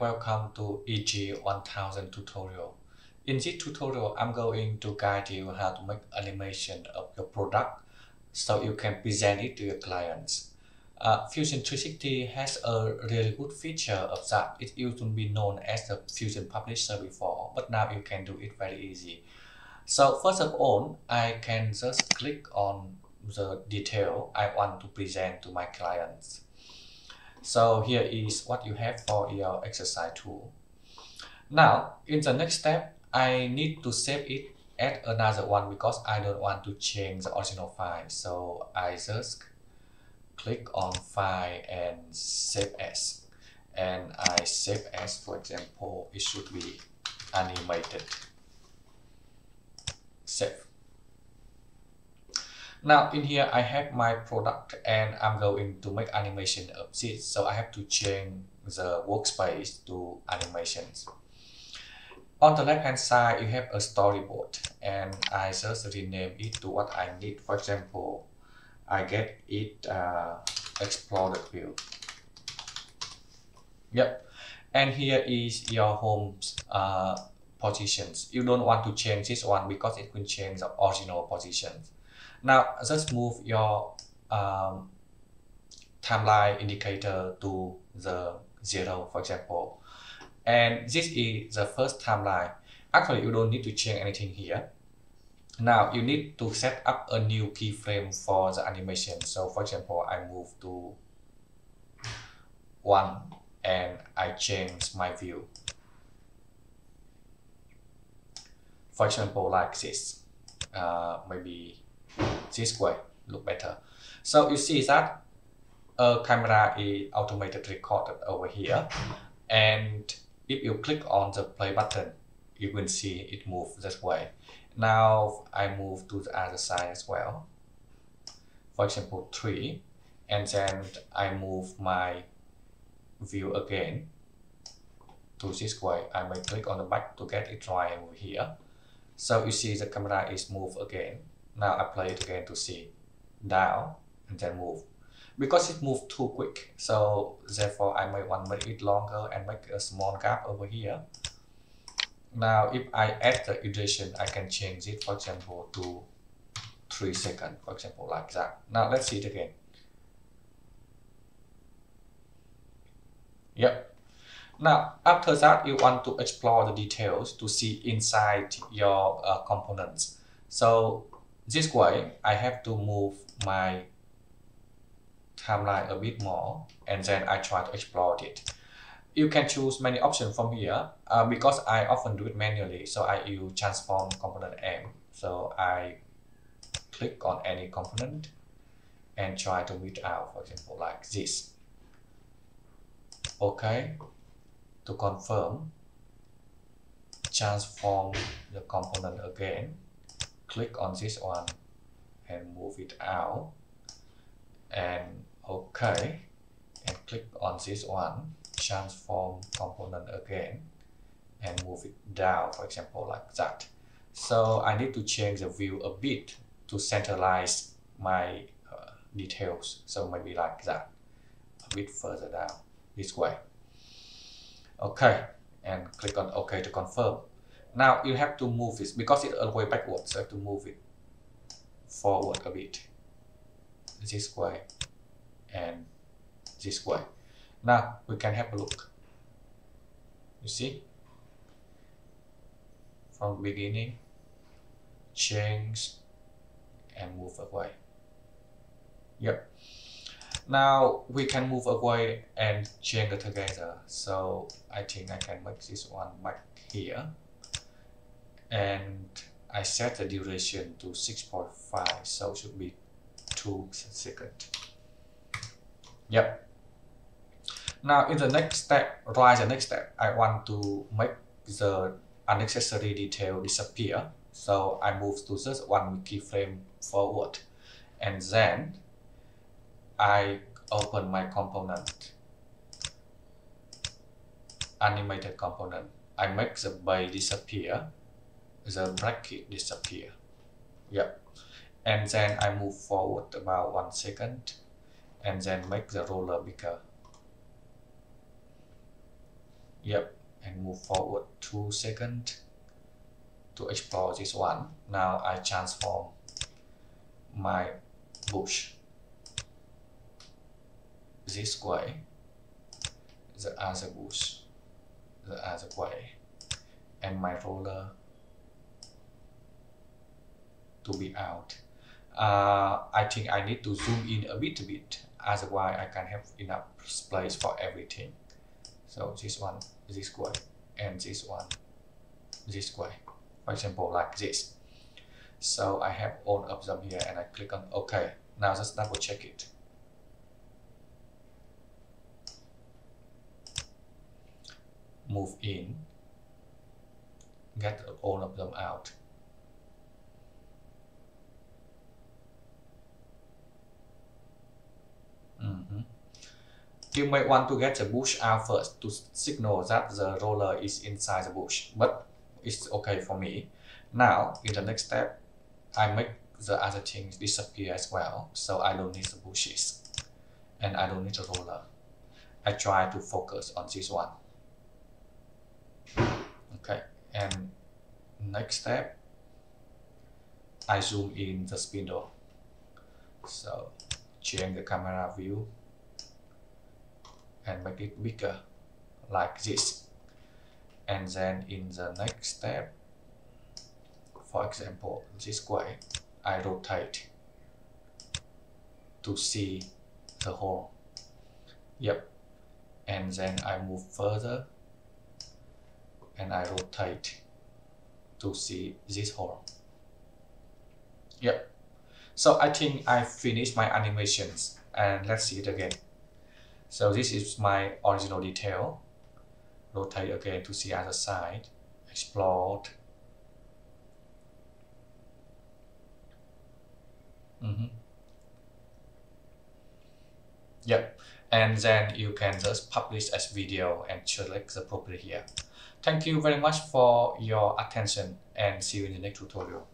welcome to EG1000 tutorial. In this tutorial, I'm going to guide you how to make animation of your product so you can present it to your clients. Uh, Fusion 360 has a really good feature of that. It used to be known as the Fusion Publisher before, but now you can do it very easy. So first of all, I can just click on the detail I want to present to my clients. So here is what you have for your exercise tool. Now, in the next step, I need to save it add another one because I don't want to change the original file. So I just click on file and save as. And I save as, for example, it should be animated. Save. Now in here I have my product and I'm going to make animation of this. So I have to change the workspace to animations. On the left hand side, you have a storyboard and I just rename it to what I need. For example, I get it uh, exploded view. Yep. And here is your home uh, positions. You don't want to change this one because it will change the original positions. Now, just move your um, timeline indicator to the zero, for example. And this is the first timeline. Actually you don't need to change anything here. Now you need to set up a new keyframe for the animation. So for example I move to one and I change my view. For example like this. Uh, maybe this way look better so you see that a camera is automated recorded over here and if you click on the play button, you will see it move this way. Now I move to the other side as well. For example, 3. And then I move my view again to this way. I may click on the back to get it right over here. So you see the camera is moved again. Now play it again to see down and then move. Because it moved too quick so therefore I might want to make it longer and make a small gap over here. Now if I add the iteration I can change it for example to 3 seconds for example like that. Now let's see it again. Yep. Now after that you want to explore the details to see inside your uh, components. So this way I have to move my timeline a bit more and then I try to explore it. You can choose many options from here uh, because I often do it manually. So I use transform component M. So I click on any component and try to meet out, for example, like this. Okay, to confirm, transform the component again, click on this one and move it out. And okay and click on this one transform component again and move it down for example like that. So I need to change the view a bit to centralize my uh, details. So maybe like that a bit further down this way. Okay and click on ok to confirm now you have to move it because it's all way backwards so you have to move it forward a bit this way and this way. Now we can have a look. You see? From beginning, change and move away. Yep. Now we can move away and change it together. So I think I can make this one back here. And I set the duration to 6.5, so it should be 2 seconds. Yep. Now in the next step, right the next step, I want to make the unnecessary detail disappear. So I move to just one keyframe forward and then I open my component, animated component. I make the bay disappear, the bracket disappear. Yep. And then I move forward about one second and then make the roller bigger. Yep, and move forward two seconds to explore this one. Now I transform my bush this way, the other bush, the other way, and my roller to be out. Uh, I think I need to zoom in a bit bit, otherwise I can have enough space for everything. So this one this way, and this one this way. For example, like this. So I have all of them here and I click on OK. Now just double check it. Move in, get all of them out. You may want to get the bush out first to signal that the roller is inside the bush, but it's okay for me. Now, in the next step, I make the other things disappear as well, so I don't need the bushes, and I don't need the roller. I try to focus on this one. Okay, and next step, I zoom in the spindle. So change the camera view and make it bigger like this. And then in the next step for example this way I rotate to see the hole yep. And then I move further and I rotate to see this hole yep. So I think I finished my animations and let's see it again so this is my original detail. Rotate again to see other side. Explode. Mm -hmm. Yep. And then you can just publish as video and select the property here. Thank you very much for your attention and see you in the next tutorial.